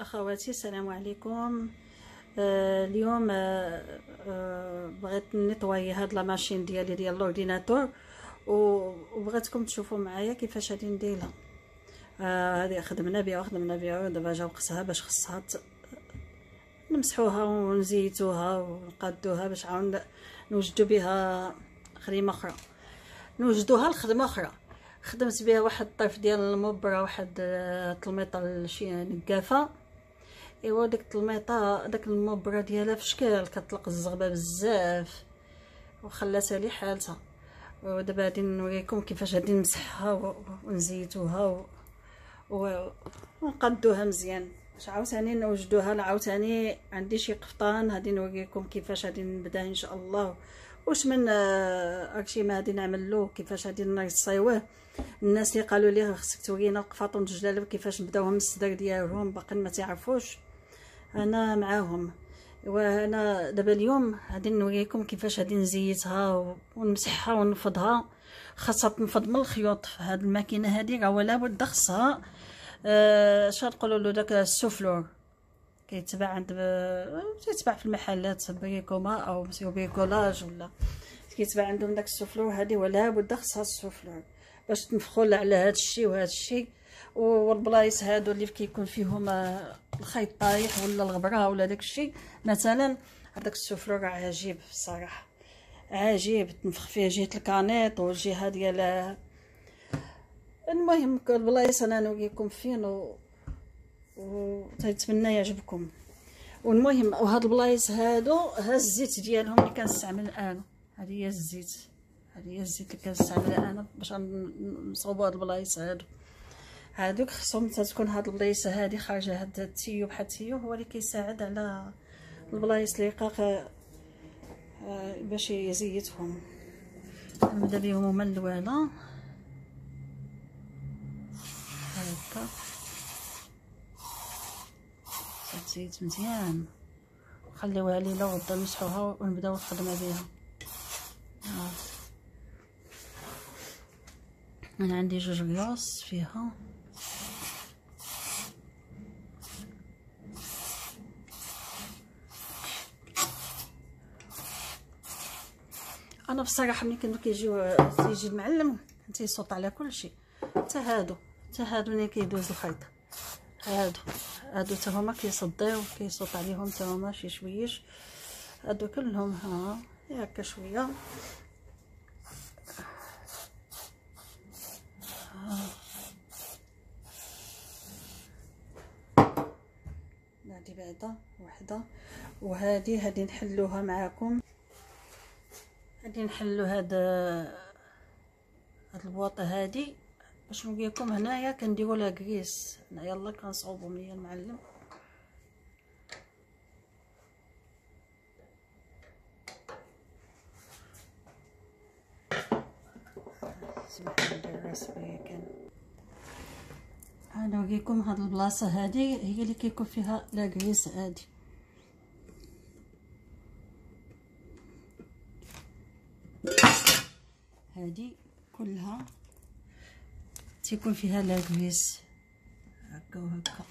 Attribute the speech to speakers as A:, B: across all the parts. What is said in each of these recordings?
A: أخواتي السلام عليكم. اليوم آه آه بغيت نيطواي هاد لا ماشين ديالي ديال الأورديناتور وبغيتكم تشوفوا معايا كيفاش غادي نديرها آه هذه خدمنا بها وخدمنا بها دابا جا وقتها باش خصها نمسحوها ونزيتوها ونقادوها باش عاود نوجدو بها خدمة أخرى. نوجدوها لخدمة أخرى. خدمت بها واحد الطيف ديال المبرة واحد الطلميطه شي نقافة. ايوا ديك الطلميطه داك المبرة ديالها في شكل كتطلق الزغبة بزاف وخلاتها لي حالتها. ودابا غادي نوريكم كيفاش غادي نمسحها ونزيتوها ونقادوها مزيان. باش عاوتاني نوجدوها عاوتاني عندي شي قفطان غادي نوريكم كيفاش غادي نبدأ إن شاء الله. واش من هادشي ما غادي نعملو كيفاش غادي نصايوه الناس اللي قالوا لي خصك تورينا القفاطون الجلالب كيفاش بداوهم الصدر ديالهم باقي ما تعرفوش. أنا معاهم. وأنا دابا اليوم غادي نوريكم كيفاش غادي نزيتها ونمسحها ونفضها خاصها تنفض من الخيوط هاد الماكينة هادي راه ولا بد خصها آه نقولوا له داك السوفلور؟ كيتباع عند كيتباع في المحلات Bricoma أو Mr Bricolage ولا. كيتباع عندهم داك ال souffleur هادي ولا بد خصها ال souffleur باش تنفخوا على هذا الشيء وهذا الشيء والبلايص هادو اللي كيكون فيهم الخيط طايح ولا الغبرة ولا داك الشيء مثلا هذاك ال souffleur راه عجيب الصراحه عجيب تنفخ فيه جهة ال canette والجهة ديال المهم البلايص أنا نوريكم فين و وتنتمنى يعجبكم. والمهم وهاد البلايص هادو ها الزيت ديالهم اللي كنستعمل الآن. هذه هي الزيت. هذه هي الزيت اللي كنستعملها أنا باش نصوبو هاد البلايص هادو. هادوك خصهم تكون هاد البلايص هادي خارجة هاد ال tuyau بحال ال tuyau هو اللي كيساعد على البلايص اللي رقاق آه، باش يزيتهم نبدا بهم هما الاولى هكا. تزيت مزيان. خليوها ليله وغدا نمسحوها ونبداو الخدمه بها آه. أنا عندي جوج رياص فيها أنا بصراحة ملي كانوا كيجيو تيجي المعلم تيصوت على كل شيء. حتى هادو حتى هادو اللي كيدوز الخيط؟ هادو هادو حتى هما كيصديو كيصوت عليهم حتى هما شي شويش. هادو كلهم ها هكا شوية. هادي بعدا وحدة. وهادي هادي نحلوها معاكم. غادي نحلو هاد هاد البواطة هادي. باش نوريكم هنايا كنديروا لها كريس هنايا يلا كنصاوبو ليا المعلم أنا نوريكم هاد البلاصة هادي هي اللي كيكون فيها لا كريس هادي. هادي كلها تيكون فيها لاكويس هكا وهكا.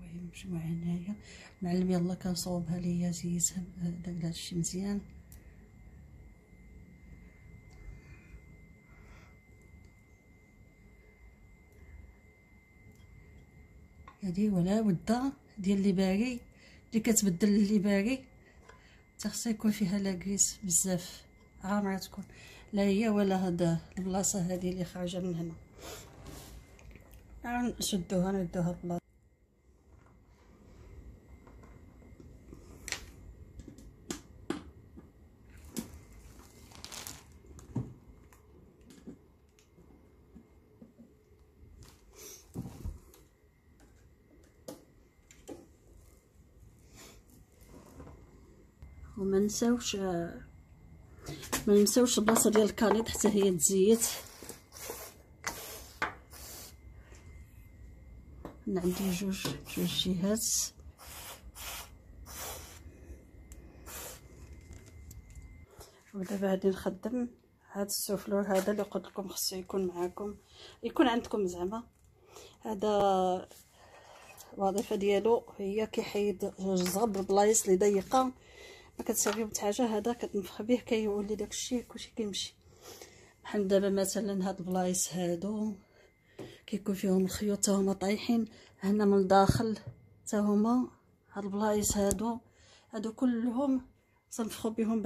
A: هاهي مجموعة هنايا. معلم يلا كنصوبها ليا زيتها داك هادشي مزيان. هادي ولا ودا ديال اللي باري اللي كتبدل اللي باري تخص يكون فيها لاكريس بزاف. عامره تكون. لا هي ولا هاد البلاصة هذه اللي خارجة من هنا. نشدوها ندوها البلاصه وما نساوش ما نساوش البلاصة ديال الكانيط حتى هي تزيت عندي جوج جوج جهات. ودابا غادي نخدم هذا السوفلور هذا اللي قلت لكم خصو يكون معاكم. يكون عندكم زعما. هذا الوظيفه ديالو هي كيحيد الزغب البلايص اللي ضيقه ما كتساوي حتى حاجة هذا كتنفخ به كيولي داكشي كلشي كيمشي. بحال دابا مثلا هاد البلايص هادو كيكون فيهم الخيوط هما طايحين. هنا من الداخل حتى هما هاد البلايص هادو. هادو كلهم تنفخو بهم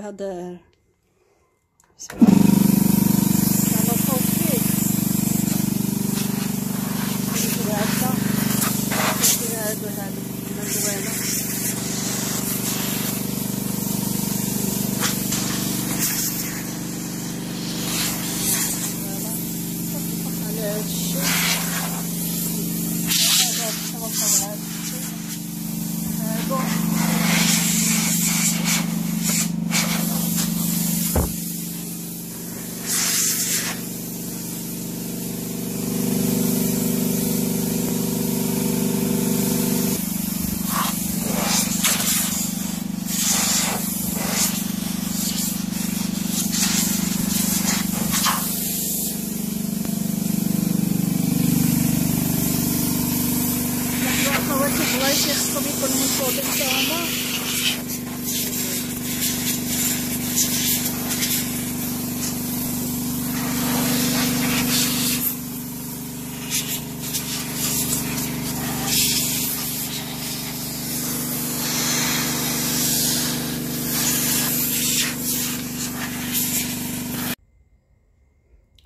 A: بهذا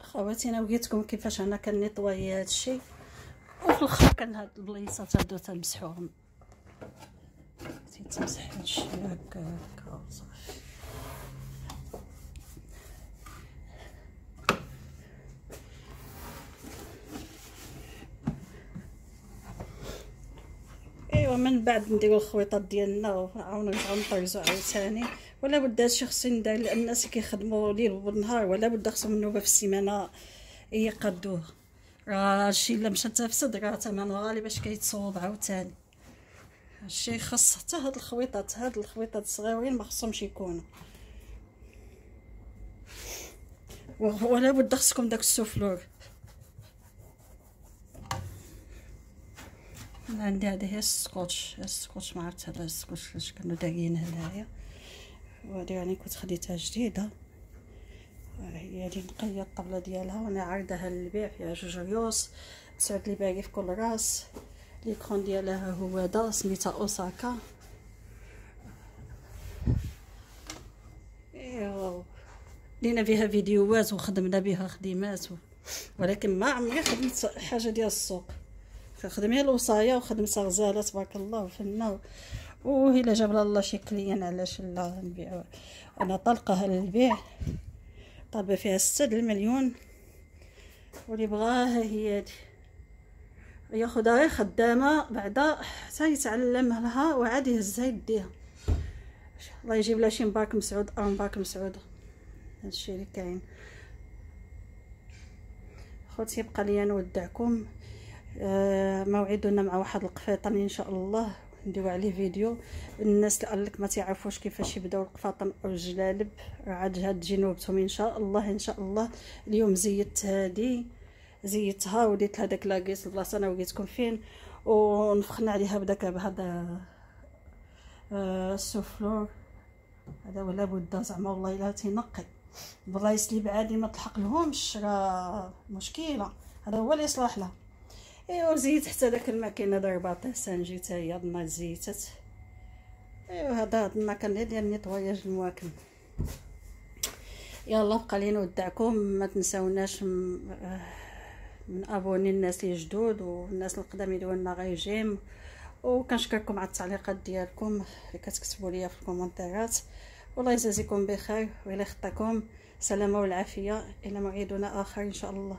A: خواتي أنا وريتكم كيفاش أنا كنيطواي هذا الشيء وفي الآخر كان هاد البلايصات هادو تنمسحوهم تمسح هادشي هكا هكا ايوا من بعد نديرو الخويطات ديالنا وعاونا نرجعو نطيزو عاوتاني. ولا بد هادشي خصو يندار لأن الناس كيخدموا ليل ونهار ولا بد خصهم نوبه في السيمانة يقدوه. راه هادشي الا مشى تفسد راه ثمنه غالي باش كيتصوب عاوتاني. هادشي خاص حتى هاد الخويطات هاد الخويطات الصغيورين ما خصهمش يكونوا. ولا بد خصكم داك ال souffleur. عندي هذا هي ال scotch. ال scotch ما عرفت هذا السكوتش فاش كانوا دايرين هنايا. وهذه يعني كنت خديتها جديدة. هي هذه نقيه الطبلة ديالها وأنا عارضها للبيع فيها جوج ريوس تسعود لي باقي في كل راس. ليكرون ديالها هو هذا سميتها أوساكا. ايوا لينا فيها فيديوهات وخدمنا بها خدمات ولكن ما عمري خدمت حاجة ديال السوق. خدمي الوصايه وخدمتها غزاله تبارك الله وفنه وإلا جاب الله شي كليان علاش لا نبيع أنا طلقها للبيع. طالبه فيها ستة المليون. واللي بغاها هي هادي ياخدها غير خدامة بعدا حتى يتعلم لها وعاد يهزها يديها. الله يجيب لها شي مبارك مسعود أو مبارك مسعود. هادشي اللي كاين. خوتي بقى لي نودعكم. آه موعدنا مع واحد القفيطان إن شاء الله. نديرو عليه فيديو. الناس اللي قالك ما تعرفوش كيفاش يبداو القفاطن أو الجلالب عاد هاد تجي نوبتهم إن شاء الله إن شاء الله. اليوم زيت هادي زيتها وديت لها داك la caisse البلاصة أنا وريتكم فين. ونفخنا عليها بداك بهذا آه ال souffleur. هذا ولا بد زعما والله الا تينقي البلايص اللي بعادي ما تلحق لهمش راه مشكلة. هذا هو اللي يصلح لها. ايوا زيت حتى داك الماكينة دار باطي سانجي حتى هي ضنا زيتت. ايوا هذا الماكينة ديال نيطواياج المواكن. يلا بقى لي نودعكم ما تنساوناش من أبوني الناس اللي جدود والناس القدام يديروا لنا غير جيم. وكنشكركم على التعليقات ديالكم اللي كتكتبوا لي في الكومنتات والله يجازيكم بخير وإلى خطاكم. سلامة والعافية. إلى موعدنا آخر إن شاء الله.